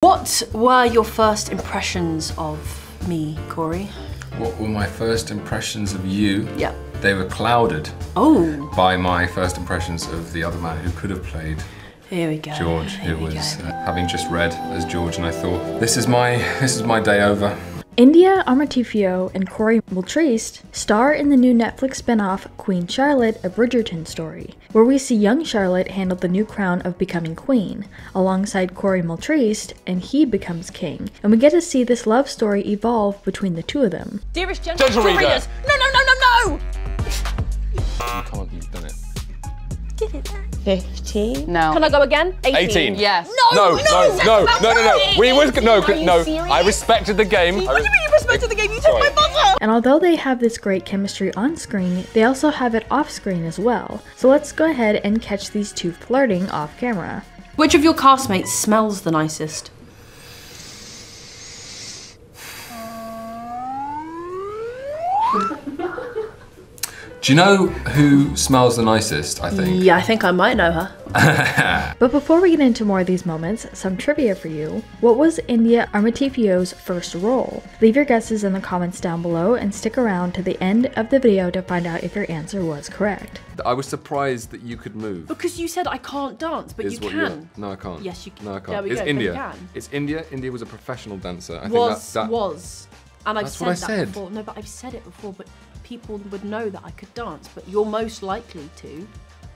What were your first impressions of me, Corey? What were my first impressions of you? Yeah. They were clouded Oh, by my first impressions of the other man who could have played here we go. George, Here who was uh, having just read as George, and I thought, this is my this is my day over. India Amarteifio and Corey Mylchreest star in the new Netflix spin-off Queen Charlotte, a Bridgerton story, where we see young Charlotte handle the new crown of becoming queen, alongside Corey Mylchreest, and he becomes king. And we get to see this love story evolve between the two of them. Dearest gentle, Gentle reader. No, no, no, no, no! You can't, you've done it. 15? No. Can I go again? 18. 18. Yes. No, no, no, no, no, no. We was no, Are no. serious? I respected the game. What do you mean you respected the game? You took my Sorry. buzzer! And although they have this great chemistry on screen, they also have it off screen as well. So let's go ahead and catch these two flirting off camera. Which of your castmates smells the nicest? Do you know who smells the nicest? I think. Yeah, I think I might know her. But before we get into more of these moments, some trivia for you. What was India Amarteifio's first role? Leave your guesses in the comments down below and stick around to the end of the video to find out if your answer was correct. I was surprised that you could move. Because you said I can't dance, but is you what can. No, I can't. Yes, you can. No, I can't. There we it's go, India. can. It's India. India was a professional dancer. I think was that, that was and I've That's said what I that said. before no but I've said it before but people would know that I could dance but you're most likely to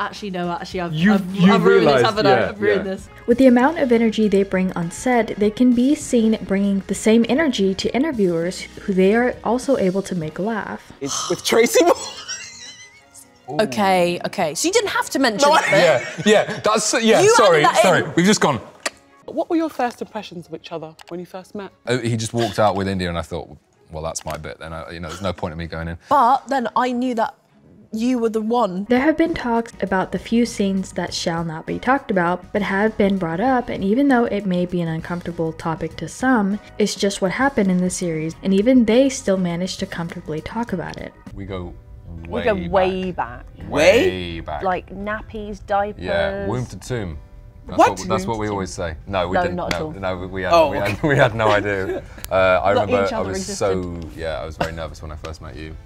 actually no actually I've, You- I've, you I've ruined this realised, haven't yeah, I've ruined yeah. this With the amount of energy they bring on set, they can be seen bringing the same energy to interviewers who they are also able to make laugh. It's with Tracy. okay okay so you didn't have to mention No, I- but yeah, yeah. That's yeah. You sorry, that in. sorry. We've just gone. What were your first impressions of each other when you first met? Oh, he just walked out with India, and I thought, well, that's my bit. Then I, you know, there's no point in me going in. but then I knew that you were the one There have been talks about the few scenes that shall not be talked about, but have been brought up, and even though it may be an uncomfortable topic to some, it's just what happened in the series, and even they still managed to comfortably talk about it. We go We way go back. way back. Way back. Like nappies, diapers. yeah, womb to tomb. That's What? what, that's what we always say. No, we No, didn't. not at no, all. no, we- we had, Oh, we, okay. had, we had no idea. Uh, I remember each I other was so yeah, I was very nervous when I first met you.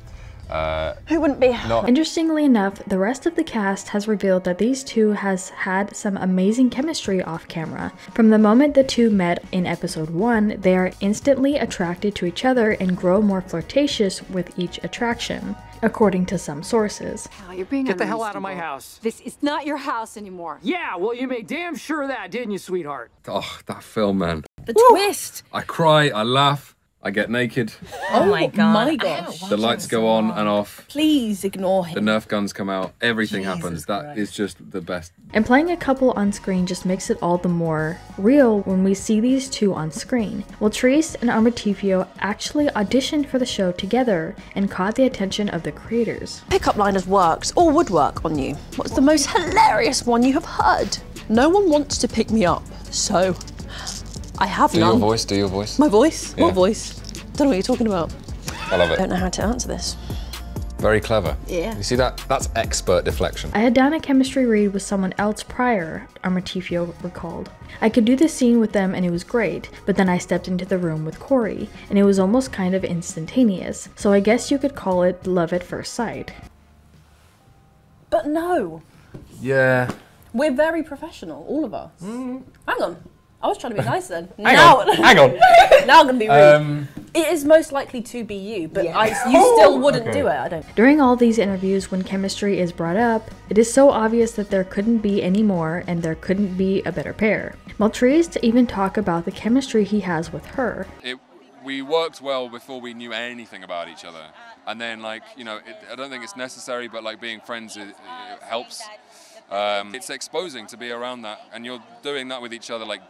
Uh, Who wouldn't be? not Interestingly enough, the rest of the cast has revealed that these two has had some amazing chemistry off camera. From the moment the two met in episode 1, they are instantly attracted to each other and grow more flirtatious with each attraction, according to some sources. You're being Get the hell out of my house. This is not your house anymore. Yeah, well, you made damn sure of that, didn't you, sweetheart? oh that film, man. the twist I cry, I laugh, I get naked. Oh, oh my god. my gosh The lights go on and off. please ignore him. The him Nerf guns come out. Everything happens. That is just the best. And playing a couple on screen just makes it all the more real when we see these two on screen. Well, Therese and Amarteifio actually auditioned for the show together and caught the attention of the creators. pickup line has worked or would work on you what's the most hilarious one you have heard no one wants to pick me up so I have Do none your voice. Do your voice. my voice Yeah. what voice don't know what you're talking about I love it. don't know how to answer this Very clever. Yeah. You see that? That's expert deflection. I had done a chemistry read with someone else prior, Amarteifio recalled. I could do the scene with them and it was great, but then I stepped into the room with Corey, and it was almost kind of instantaneous, so I guess you could call it love at first sight. but no Yeah. we're very professional all of us hang on I was trying to be nice then Hang now on. Hang on. now I'm gonna be rude Um. It is most likely to be you but I, you still wouldn't Okay. do it I don't During all these interviews, when chemistry is brought up, it is so obvious that there couldn't be any more and there couldn't be a better pair. Maltese to even talk about the chemistry he has with her. It, we worked well before we knew anything about each other, and then like you know, it, I don't think it's necessary, but like being friends it, it helps. Um, it's exposing to be around that, and you're doing that with each other like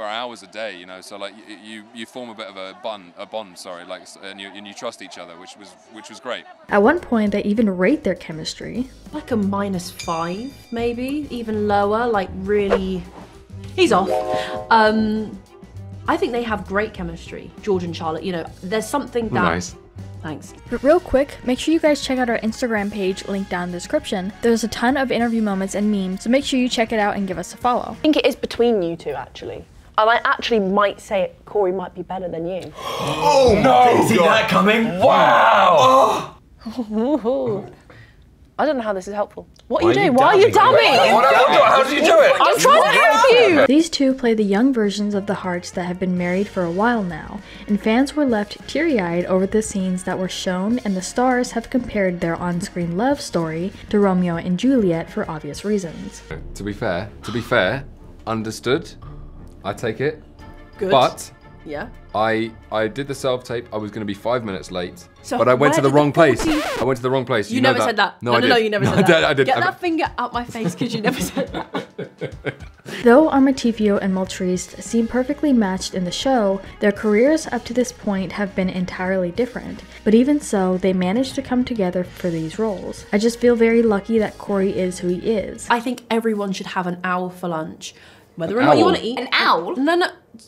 for hours a day, you know. So like you you, you form a bit of a bond, a bond, sorry, like and you and you trust each other, which was which was great. At one point, they even rate their chemistry. like a minus five, maybe even lower. Like really, he's off. Um, I think they have great chemistry, George and Charlotte. You know, there's something that. Nice. Thanks. But real quick, make sure you guys check out our Instagram page, linked down in the description. There's a ton of interview moments and memes, so make sure you check it out and give us a follow. I think it is between you two, actually. And I actually might say Corey might be better than you. Oh no! See that coming? Wow! Oh. I don't know how this is helpful. What are Why you are you doing? Why are you dabbing? dabbing? What- what- How did you do it? I'm trying to help you. These two play the young versions of the hearts that have been married for a while now, and fans were left teary eyed over the scenes that were shown, and the stars have compared their on screen love story to Romeo and Juliet for obvious reasons. To be fair, to be fair, understood. I take it. Good. But yeah. I I did the self tape. I was going to be five minutes late, So but I went to the wrong the place. 40 I went to the wrong place. You, know never said that. No, No, I no, no, you never No, said I that. did. I did. Get I- that finger out my face because you never said that. Though Amarteifio and Mylchreest seem perfectly matched in the show, their careers up to this point have been entirely different. But even so, they managed to come together for these roles. I just feel very lucky that Corey is who he is. I think everyone should have an owl for lunch. Whether or not you owl? want to eat. An owl? No, no.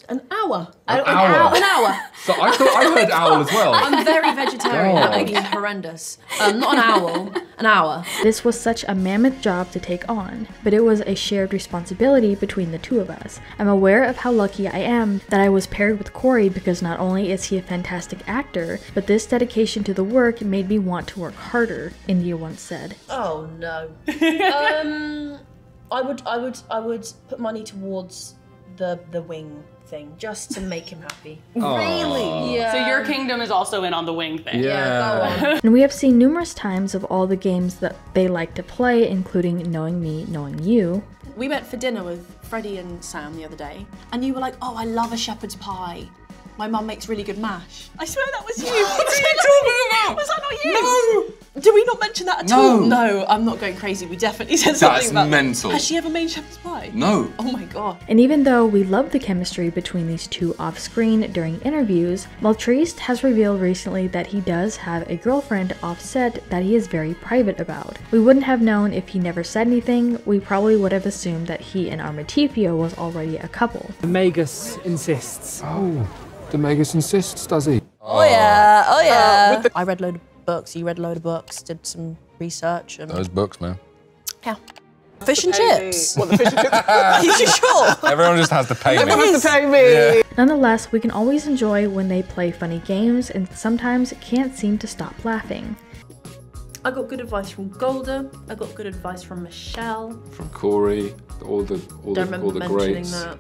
An hour. An An hour? hour. An hour. So I thought I heard owl as well. I'm very vegetarian. God. That makes horrendous. Um, not an owl. An hour. This was such a mammoth job to take on, but it was a shared responsibility between the two of us. I'm aware of how lucky I am that I was paired with Corey because not only is he a fantastic actor, but this dedication to the work made me want to work harder, India once said. Oh no. um, I would, I would, I would put money towards the the wing thing just to make him happy. Really? Yeah. So your kingdom is also in on the wing thing. Yeah. Go on. And we have seen numerous times of all the games that they like to play, including Knowing Me, Knowing You. We went for dinner with Freddie and Sam the other day, and you were like, "Oh, I love a shepherd's pie. My mum makes really good mash." I swear that was you. what are you talking about? Was that not you? No. Did we not mention that at No. all? No, I'm not going crazy. We definitely said something That's about. mental. Has she ever made shepherd's pie? No. Oh my god. And even though we love the chemistry between these two off screen during interviews, Mylchreest has revealed recently that he does have a girlfriend off set that he is very private about. We wouldn't have known if he never said anything, we probably would have assumed that he and Amarteifio was already a couple. The Magus insists. Oh, the Magus insists, does he? Oh yeah. Oh yeah. Uh, I read a load of books. You read a load of books. Did some research and Those books, man. yeah. Fish and chips. What the fish and chips? Are you sure? Everyone just has to pay me. have to pay me. Nonetheless, we can always enjoy when they play funny games and sometimes can't seem to stop laughing. I got good advice from Golda. I got good advice from Michelle. From Corey, all the all Don't the remember all the mentioning greats. that.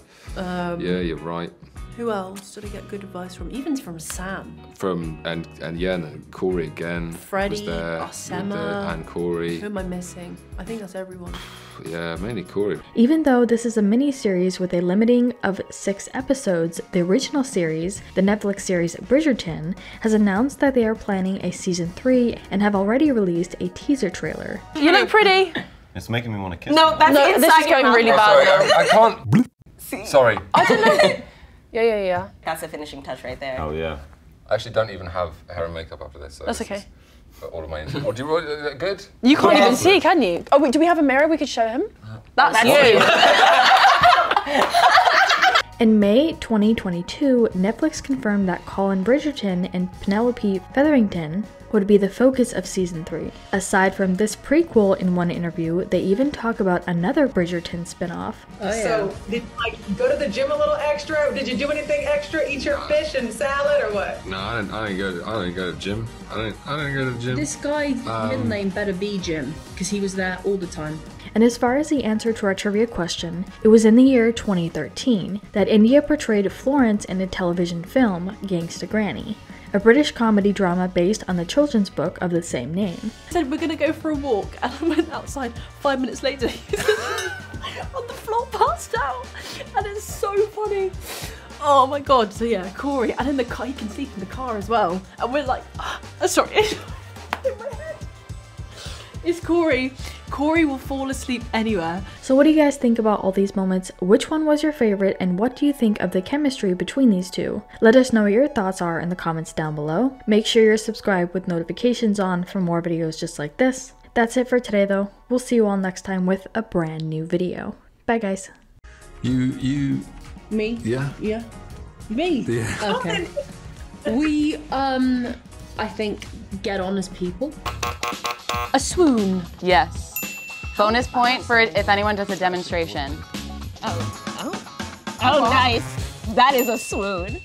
Um, Yeah, you're right. Who else did I get good advice from? Even from Sam. From and and yeah, and Corey again. Freddie, was there, Osama. and Corey. Who am I missing? I think that's everyone. Yeah, mainly Corey. Even though this is a mini series with a limiting of six episodes, the original series, the Netflix series Bridgerton, has announced that they are planning a season 3 and have already released a teaser trailer. You look pretty. It's making me want to kiss. No, that's no, this is going really Oh, bad. sorry, now. I, I can't. Sorry. Yeah, yeah, yeah. That's a finishing touch right there. Oh yeah. I actually don't even have hair and makeup after this. So That's this okay. is all of my. Oh, do you, uh, good? You can't Yeah. even see, can you? Oh, wait, do we have a mirror we could show him? That's, That's you. In May 2022, Netflix confirmed that Colin Bridgerton and Penelope Featherington would be the focus of season 3. Aside from this prequel in one interview, they even talk about another Bridgerton spin-off. Oh, so, did you like go to the gym a little extra? Did you do anything extra? Eat your fish and salad or what? No, I didn't. I didn't go. To, I didn't go to the gym. I didn't. I didn't go to the gym. This guy's um, middle name better be Jim, because he was there all the time. And as far as the answer to our trivia question, it was in the year 2013 that India portrayed Florence in a television film, Gangsta Granny, a British comedy drama based on the children's book of the same name. Said we're gonna go for a walk, and I went outside. Five minutes later, on the floor, passed out, and it's so funny. Oh my god! So yeah, Corey, and in the car, he can sleep in the car as well, and we're like, ah, sorry. It's Corey. Corey will fall asleep anywhere. So, what do you guys think about all these moments? Which one was your favorite, and what do you think of the chemistry between these two? Let us know what your thoughts are in the comments down below. Make sure you're subscribed with notifications on for more videos just like this. That's it for today, though. We'll see you all next time with a brand new video. Bye, guys. You. You. Me? Yeah. Yeah. Me? Yeah. Okay. we, um, I think, get on as people. A swoon. Yes. Bonus point for if anyone does a demonstration. Oh, oh. Oh, nice. That is a swoon.